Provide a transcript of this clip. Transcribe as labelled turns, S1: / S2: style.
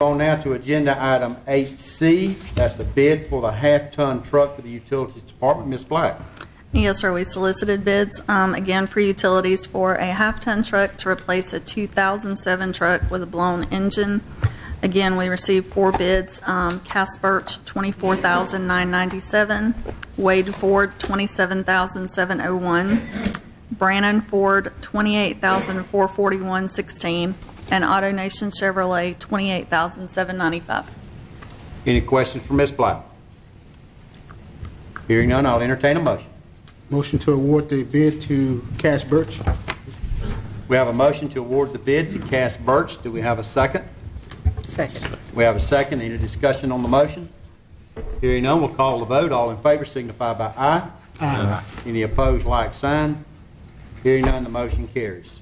S1: On now to agenda item 8C, that's the bid for the half-ton truck for the Utilities Department. Ms. Black.
S2: Yes, sir, we solicited bids, um, again, for utilities for a half-ton truck to replace a 2007 truck with a blown engine. Again, we received four bids, um, Cass Burch, 24997 Wade Ford, 27701 Brannon Ford, 28441 and Auto Nation Chevrolet, 28795
S1: Any questions for Ms. Black? Hearing none, I'll entertain a motion.
S3: Motion to award the bid to Cass Burch.
S1: We have a motion to award the bid to Cass Burch. Do we have a second?
S4: Second.
S1: We have a second. Any discussion on the motion? Hearing none, we'll call the vote. All in favor signify by aye.
S3: Aye.
S1: Any opposed, like sign. Hearing none, the motion carries.